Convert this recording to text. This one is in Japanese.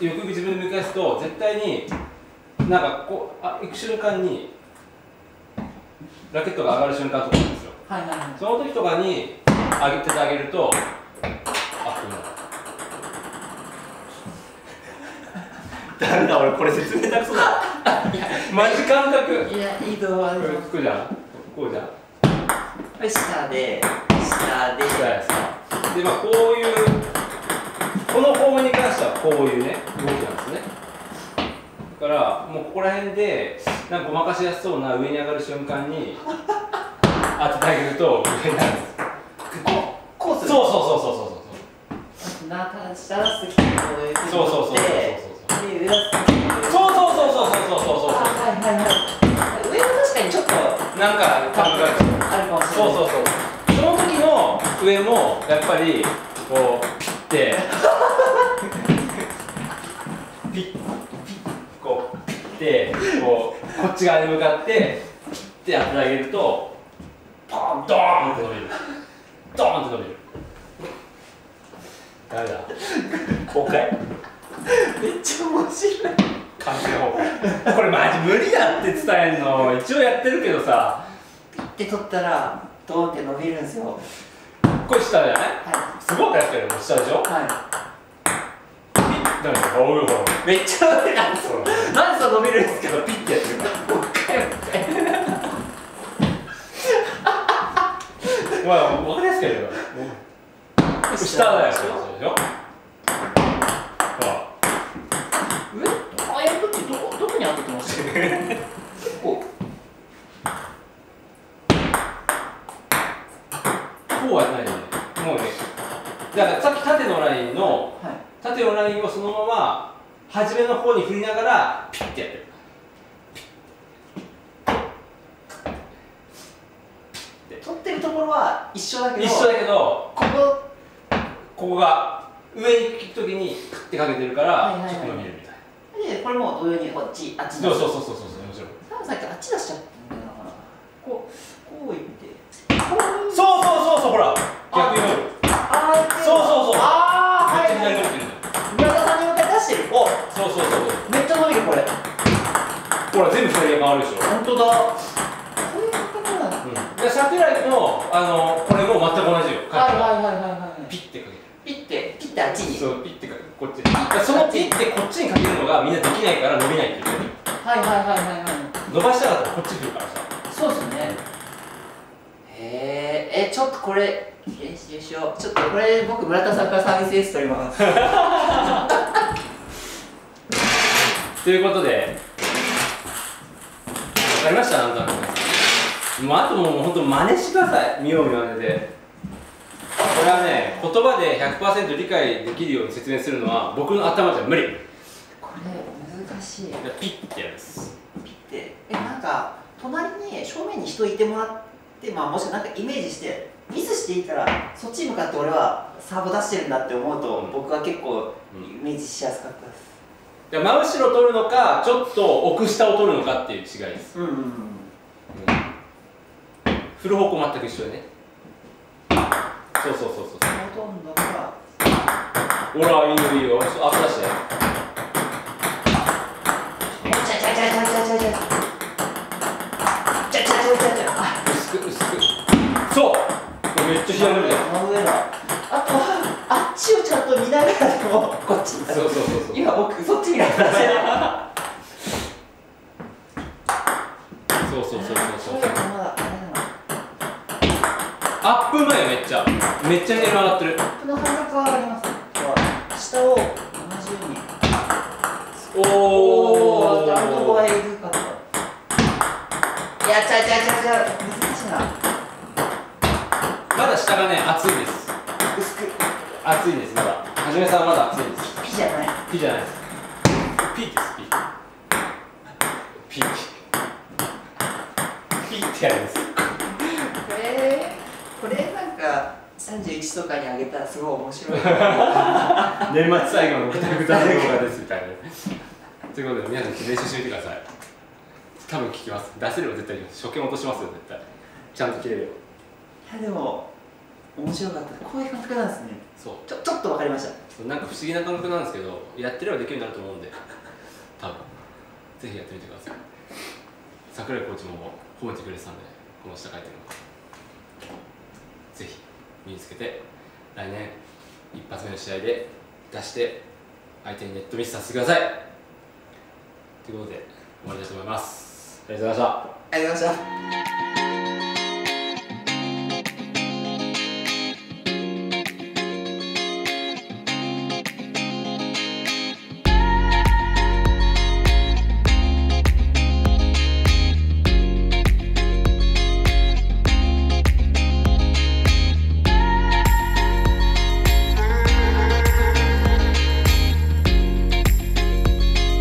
よくよく自分で見返すと絶対になんかこうあ行く瞬間にラケットが上がる瞬間とかなんですよ。はいはいはい。その時とかに上げててあげるとあうんダメだ俺これ説明下手くそだ。マジ感覚。いやいいと思います。こうじゃん。こうじゃん。これ下で。下で。じゃないですか。でまあこういうこのホームに関してはこういうね動きなんですね。だからもうここら辺でなんかごまかしやすそうな上に上がる瞬間に当ててあげると上になるんです。ここうする？そうそうそうそうそう。そう中下らす時にういうふうそうそうそうそうそう上らす時そうそうそうそうそうそうそうはいはいはい上は確かにちょっとなんか多分あるかもしれないそうそうそうその時の上もやっぱりこう ピッて。ピッピッこうピッてこうこっち側に向かってピッてやってあげるとポンドーンって伸びる。ドーンって伸びる。ダメだ。崩壊めっちゃ面白い。完全崩壊これマジ無理だって伝えんの。一応やってるけどさ。ピッて取ったらドーンって伸びるんですよ。これ下じゃない？はすごい確かにもう下でしょいはいめっちゃ伸びるなんでほらなんでそう伸びるんですか？ピッてやってるから。もう一回もう一回まあ分かりやすくやるから下だよ。そうでしょ上？あやるときどこどこに当ててます？ここうはないねもうねだからさっき縦のラインのうはい縦のラインをそのまま初めの方に振りながらピッてやってる。取ってるところは一緒だけど一緒だけどここここが上に引くときにクッてかけてるからちょっと伸びるみたいでこれも同様にこっちあっちなそうそうそうそうそうもちろん。さっきあっち出しちゃったほら全部左が変わるでしょ。本当だ。こういう感覚なん。だで桜井のあのこれも全く同じよ。はいはいはいはいはい。ピッてかける。ピッて。ピッてあっちに。そうピッてかけるこっち。だからそのピッてこっちにかけるのがみんなできないから伸びないって言ってる。はいはいはいはいはい。伸ばしたかったらこっち来るからさ。そうですよね。へええちょっとこれ練習しよう。ちょっとこれ僕村田さんからサービスエース取ります。ということで、わかりましたなんとなく。もうあともう本当真似してください。見よう見まねで。これはね、言葉で100%理解できるように説明するのは僕の頭じゃ無理。これ難しいピッてやるんです。ピッてえなんか隣に正面に人いてもらってまあもしくはなんかイメージしてミスしていいからそっちに向かって俺はサーブ出してるんだって思うと、うん僕は結構うんイメージしやすかったですで真後ろを取るのか、ちょっと奥下を取るのかっていう違いです。うんうんうん。振る方向全く一緒でね。そうそうそうそう。ほとんどが。ほらいいよいいよ。あっ出してちゃちゃちゃちゃちゃちゃちゃ。ちゃちゃちゃちゃちゃ。あ。薄く薄く。そう。これめっちゃ左向いてる真上だちをちゃんと見ながらでもこっちにそうそうそうそう。今僕そっち見ながら。そうそうそうそうそう。まだあれだなアップうまいよめっちゃ。めっちゃレベル上がってる。この感覚はあります下を同じようにおおおー、アウトボアエグかった。いや、ちゃうちゃうちゃうちゃう。難しいな。まだ下がね熱いです。熱いですまだ。はじめさんはまだ熱いです。ピじゃない。ピじゃないです。ピですピピピってやるんです。これ、これなんか、31とかにあげたらすごい面白い。年末最後のグタグタの動画ですみたいな。ということで皆さん練習してみてください。多分聞きます。出せれば絶対に初見落としますよ絶対。ちゃんと切れるよ。いや、でも、面白かった。こういう感覚なんですね。そう。ちょ、ちょっとわかりました。なんか不思議な感覚なんですけどやってればできるようになると思うんで。多分。ぜひやってみてください。桜井コーチも褒めてくれてたんでこの下書いてるの。ぜひ身につけて来年一発目の試合で出して相手にネットミスさせてください。ということで終わりたいと思います。ありがとうございました。ありがとうございました